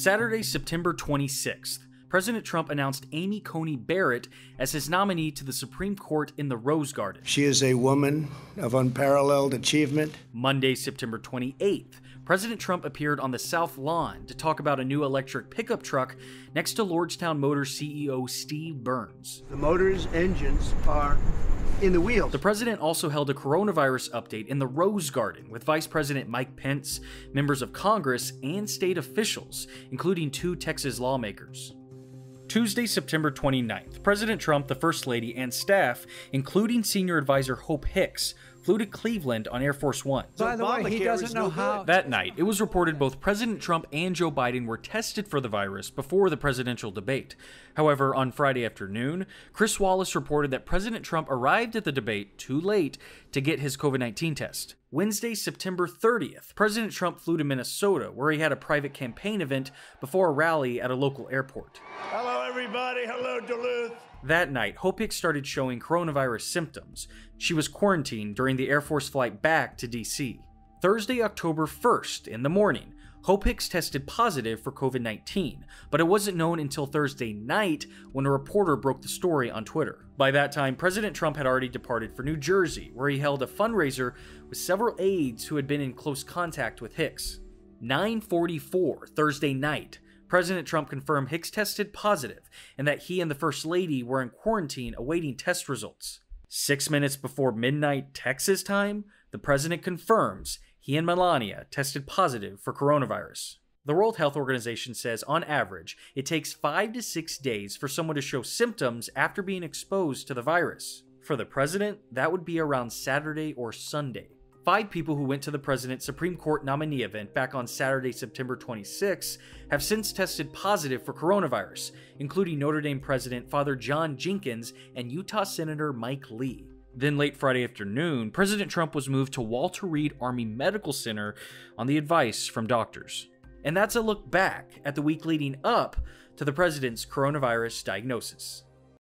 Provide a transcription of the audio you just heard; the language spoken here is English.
Saturday, September 26th, President Trump announced Amy Coney Barrett as his nominee to the Supreme Court in the Rose Garden. She is a woman of unparalleled achievement. Monday, September 28th, President Trump appeared on the South Lawn to talk about a new electric pickup truck next to Lordstown Motors CEO Steve Burns. The motors, engines are in the wheels. The president also held a coronavirus update in the Rose Garden with Vice President Mike Pence, members of Congress, and state officials, including two Texas lawmakers. Tuesday, September 29th, President Trump, the First Lady, and staff, including senior advisor Hope Hicks, flew to Cleveland on Air Force One. By the way, he doesn't know how. That night, it was reported both President Trump and Joe Biden were tested for the virus before the presidential debate. However, on Friday afternoon, Chris Wallace reported that President Trump arrived at the debate too late to get his COVID 19 test. Wednesday, September 30th, President Trump flew to Minnesota, where he had a private campaign event before a rally at a local airport. Hello, everybody. Hello, Duluth. That night, Hope Hicks started showing coronavirus symptoms. She was quarantined during the Air Force flight back to DC. Thursday, October 1st, in the morning, Hicks tested positive for COVID 19, but it wasn't known until Thursday night when a reporter broke the story on Twitter. By that time, President Trump had already departed for New Jersey, where he held a fundraiser with several aides who had been in close contact with Hicks. 9:44 Thursday night, President Trump confirmed Hicks tested positive and that he and the First Lady were in quarantine awaiting test results. Six minutes before midnight Texas time, the president confirms he and Melania tested positive for coronavirus. The World Health Organization says on average, it takes five to six days for someone to show symptoms after being exposed to the virus. For the president, that would be around Saturday or Sunday. Five people who went to the president's Supreme Court nominee event back on Saturday, September 26, have since tested positive for coronavirus, including Notre Dame President Father John Jenkins and Utah Senator Mike Lee. Then, late Friday afternoon, President Trump was moved to Walter Reed Army Medical Center on the advice from doctors. And that's a look back at the week leading up to the president's coronavirus diagnosis.